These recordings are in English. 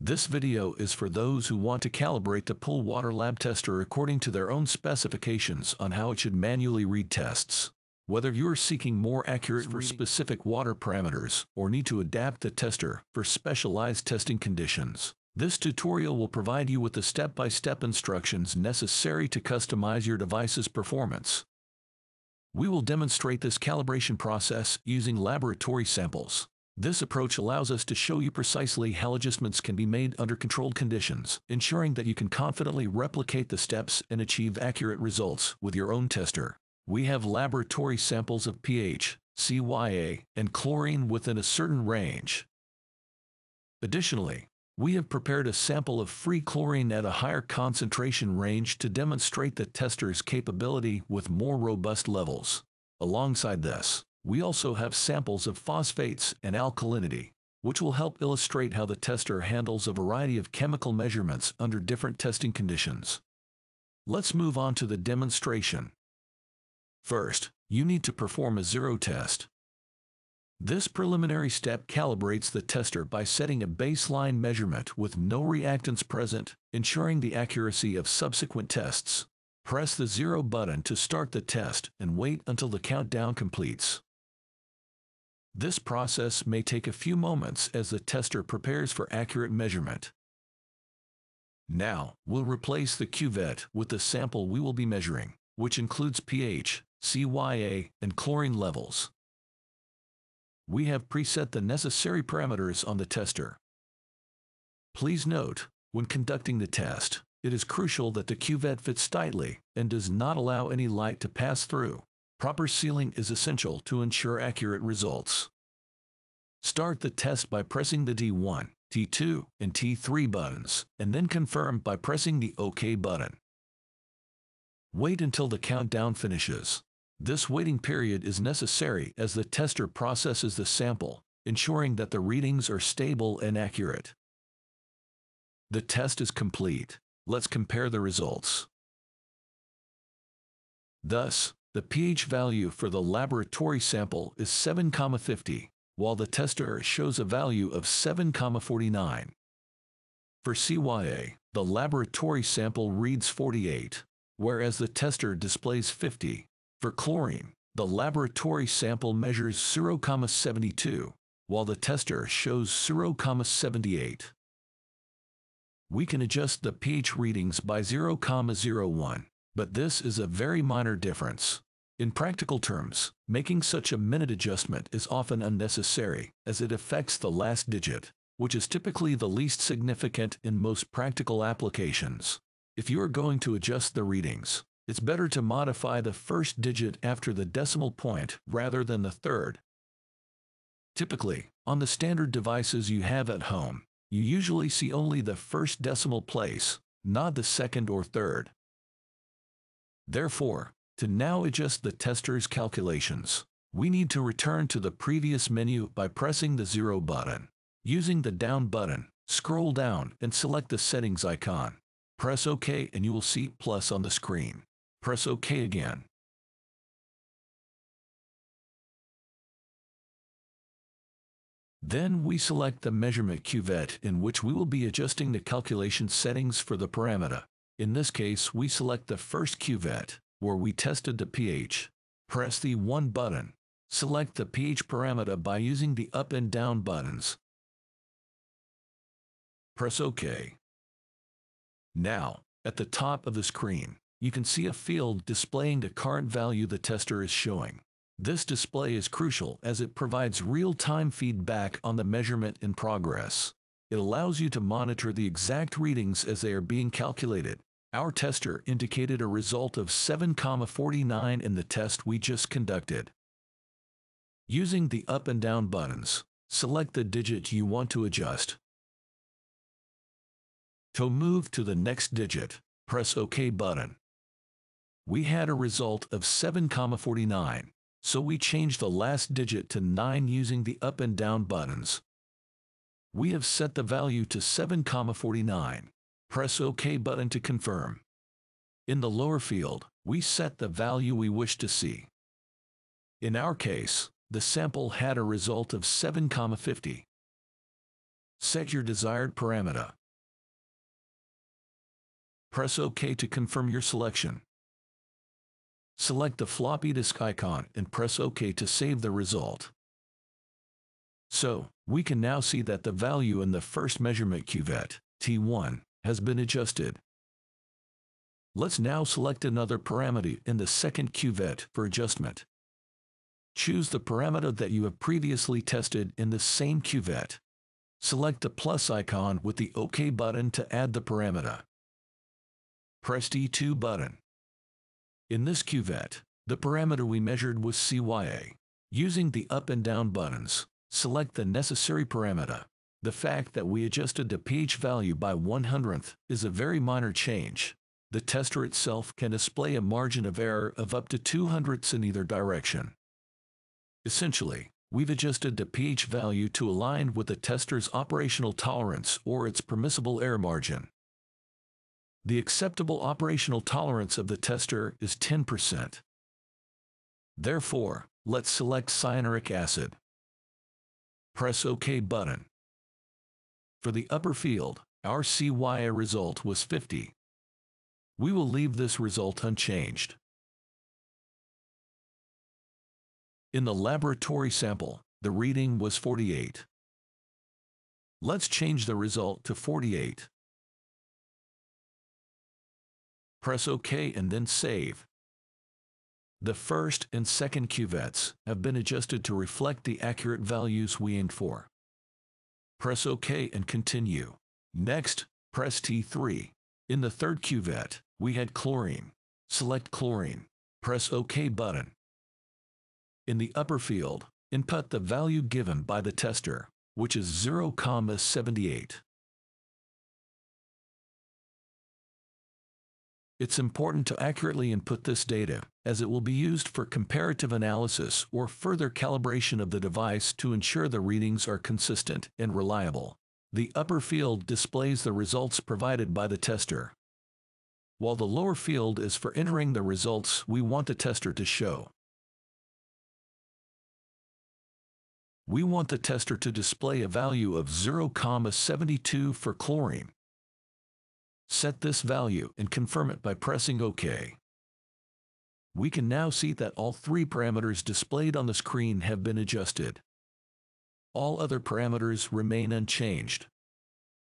This video is for those who want to calibrate the PoolWaterLAB tester according to their own specifications on how it should manually read tests. Whether you're seeking more accurate for specific water parameters or need to adapt the tester for specialized testing conditions, this tutorial will provide you with the step-by-step instructions necessary to customize your device's performance. We will demonstrate this calibration process using laboratory samples. This approach allows us to show you precisely how adjustments can be made under controlled conditions, ensuring that you can confidently replicate the steps and achieve accurate results with your own tester. We have laboratory samples of pH, CYA, and chlorine within a certain range. Additionally, we have prepared a sample of free chlorine at a higher concentration range to demonstrate the tester's capability with more robust levels. Alongside this, we also have samples of phosphates and alkalinity, which will help illustrate how the tester handles a variety of chemical measurements under different testing conditions. Let's move on to the demonstration. First, you need to perform a zero test. This preliminary step calibrates the tester by setting a baseline measurement with no reactants present, ensuring the accuracy of subsequent tests. Press the zero button to start the test and wait until the countdown completes. This process may take a few moments as the tester prepares for accurate measurement. Now, we'll replace the cuvette with the sample we will be measuring, which includes pH, CYA, and chlorine levels. We have preset the necessary parameters on the tester. Please note, when conducting the test, it is crucial that the cuvette fits tightly and does not allow any light to pass through. Proper sealing is essential to ensure accurate results. Start the test by pressing the T1, T2, and T3 buttons, and then confirm by pressing the OK button. Wait until the countdown finishes. This waiting period is necessary as the tester processes the sample, ensuring that the readings are stable and accurate. The test is complete. Let's compare the results. Thus, the pH value for the laboratory sample is 7,50, while the tester shows a value of 7,49. For CYA, the laboratory sample reads 48, whereas the tester displays 50. For chlorine, the laboratory sample measures 0,72, while the tester shows 0,78. We can adjust the pH readings by 0,01, but this is a very minor difference. In practical terms, making such a minute adjustment is often unnecessary, as it affects the last digit, which is typically the least significant in most practical applications. If you are going to adjust the readings, it's better to modify the first digit after the decimal point rather than the third. Typically, on the standard devices you have at home, you usually see only the first decimal place, not the second or third. Therefore, to now adjust the tester's calculations, we need to return to the previous menu by pressing the zero button. Using the down button, scroll down and select the settings icon. Press OK and you will see plus on the screen. Press OK again. Then we select the measurement cuvette in which we will be adjusting the calculation settings for the parameter. In this case, we select the first cuvette where we tested the pH. Press the 1 button. Select the pH parameter by using the up and down buttons. Press OK. Now, at the top of the screen, you can see a field displaying the current value the tester is showing. This display is crucial as it provides real-time feedback on the measurement in progress. It allows you to monitor the exact readings as they are being calculated our tester indicated a result of 7,49 in the test we just conducted. Using the up and down buttons, select the digit you want to adjust. To move to the next digit, press OK button. We had a result of 7,49, so we changed the last digit to 9 using the up and down buttons. We have set the value to 7,49. Press OK button to confirm. In the lower field, we set the value we wish to see. In our case, the sample had a result of 7,50. Set your desired parameter. Press OK to confirm your selection. Select the floppy disk icon and press OK to save the result. So, we can now see that the value in the first measurement cuvette, T1, has been adjusted. Let's now select another parameter in the second cuvette for adjustment. Choose the parameter that you have previously tested in the same cuvette. Select the plus icon with the OK button to add the parameter. Press T2 button. In this cuvette, the parameter we measured was CYA. Using the up and down buttons, select the necessary parameter. The fact that we adjusted the pH value by 1 hundredth is a very minor change. The tester itself can display a margin of error of up to 200ths in either direction. Essentially, we've adjusted the pH value to align with the tester's operational tolerance or its permissible error margin. The acceptable operational tolerance of the tester is 10%. Therefore, let's select cyanuric acid. Press OK button. For the upper field, our CYA result was 50. We will leave this result unchanged. In the laboratory sample, the reading was 48. Let's change the result to 48. Press OK and then save. The first and second cuvettes have been adjusted to reflect the accurate values we aimed for. Press OK and continue. Next, press T3. In the third cuvette, we had chlorine. Select chlorine. Press OK button. In the upper field, input the value given by the tester, which is 0,78. It's important to accurately input this data, as it will be used for comparative analysis or further calibration of the device to ensure the readings are consistent and reliable. The upper field displays the results provided by the tester, while the lower field is for entering the results we want the tester to show. we want the tester to display a value of 0,72 for chlorine. Set this value and confirm it by pressing OK. We can now see that all three parameters displayed on the screen have been adjusted. All other parameters remain unchanged.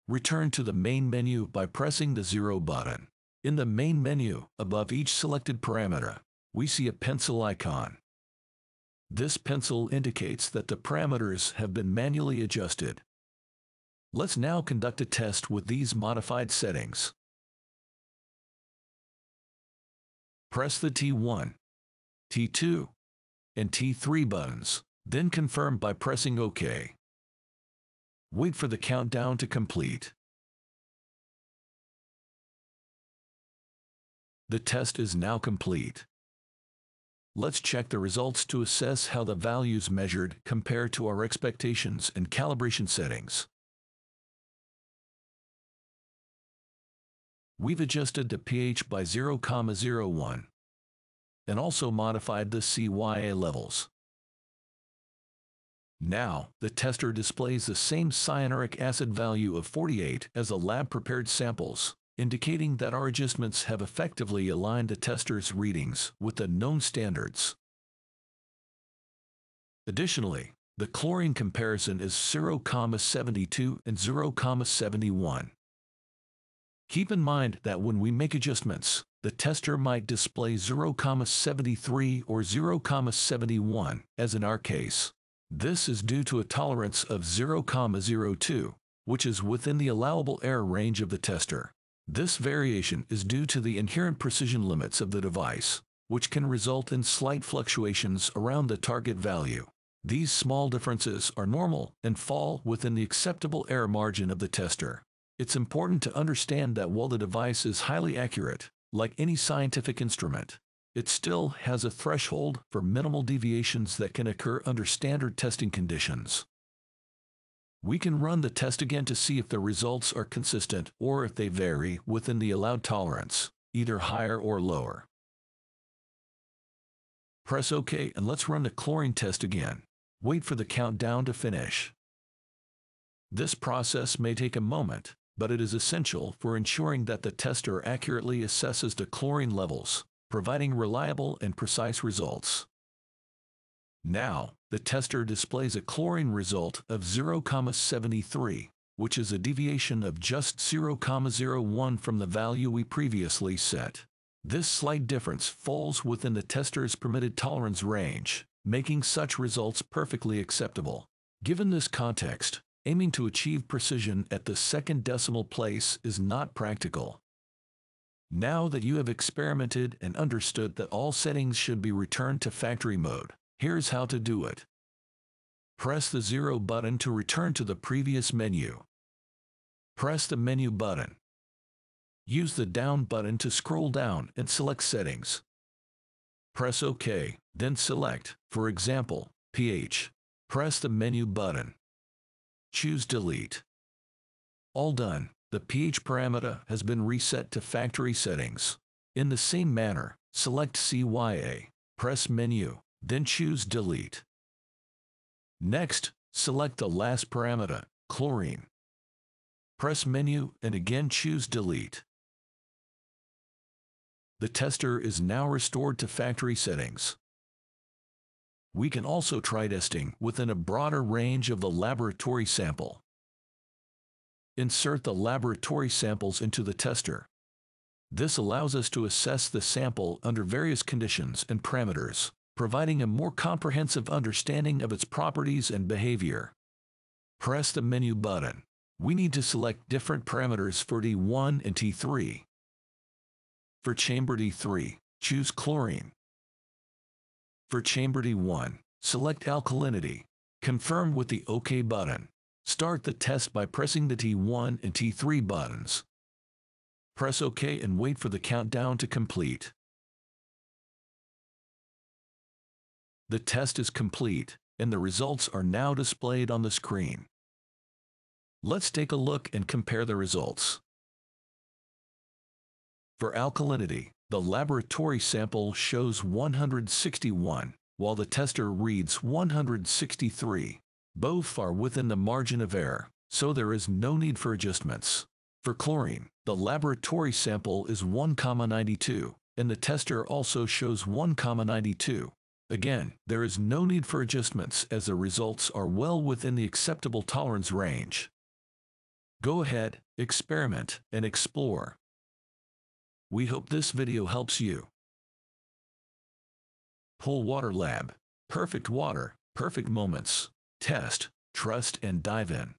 Return to the main menu by pressing the Zero button. In the main menu, above each selected parameter, we see a pencil icon. This pencil indicates that the parameters have been manually adjusted. Let's now conduct a test with these modified settings. Press the T1, T2, and T3 buttons, then confirm by pressing OK. Wait for the countdown to complete. The test is now complete. Let's check the results to assess how the values measured compare to our expectations and calibration settings. We've adjusted the pH by 0,01 and also modified the CYA levels. Now, the tester displays the same cyanuric acid value of 48 as the lab-prepared samples indicating that our adjustments have effectively aligned the tester's readings with the known standards. Additionally, the chlorine comparison is 0,72 and 0,71. Keep in mind that when we make adjustments, the tester might display 0,73 or 0,71, as in our case. This is due to a tolerance of 0,02, which is within the allowable error range of the tester. This variation is due to the inherent precision limits of the device, which can result in slight fluctuations around the target value. These small differences are normal and fall within the acceptable error margin of the tester. It's important to understand that while the device is highly accurate, like any scientific instrument, it still has a threshold for minimal deviations that can occur under standard testing conditions. We can run the test again to see if the results are consistent or if they vary within the allowed tolerance, either higher or lower. Press OK and let's run the chlorine test again. Wait for the countdown to finish. This process may take a moment, but it is essential for ensuring that the tester accurately assesses the chlorine levels, providing reliable and precise results. Now, the tester displays a chlorine result of 0,73, which is a deviation of just 0,01 from the value we previously set. This slight difference falls within the tester's permitted tolerance range, making such results perfectly acceptable. Given this context, aiming to achieve precision at the second decimal place is not practical. Now that you have experimented and understood that all settings should be returned to factory mode, here's how to do it. Press the zero button to return to the previous menu. Press the menu button. Use the down button to scroll down and select settings. Press OK, then select, for example, pH. Press the menu button. Choose Delete. All done. The pH parameter has been reset to factory settings. In the same manner, select CYA, press Menu, then choose Delete. Next, select the last parameter, chlorine. Press Menu and again choose Delete. The tester is now restored to factory settings. We can also try testing within a broader range of the laboratory sample. Insert the laboratory samples into the tester. This allows us to assess the sample under various conditions and parameters, providing a more comprehensive understanding of its properties and behavior. Press the menu button. We need to select different parameters for T1 and T3. For chamber T3, choose chlorine. For chamber T1, select alkalinity. Confirm with the OK button. Start the test by pressing the T1 and T3 buttons. Press OK and wait for the countdown to complete. The test is complete, and the results are now displayed on the screen. Let's take a look and compare the results. For alkalinity, the laboratory sample shows 161, while the tester reads 163. Both are within the margin of error, so there is no need for adjustments. For chlorine, the laboratory sample is 1,92, and the tester also shows 1,92. Again, there is no need for adjustments as the results are well within the acceptable tolerance range. Go ahead, experiment, and explore. We hope this video helps you. PoolWaterLAB. Perfect water, perfect moments. Test, trust, and dive in.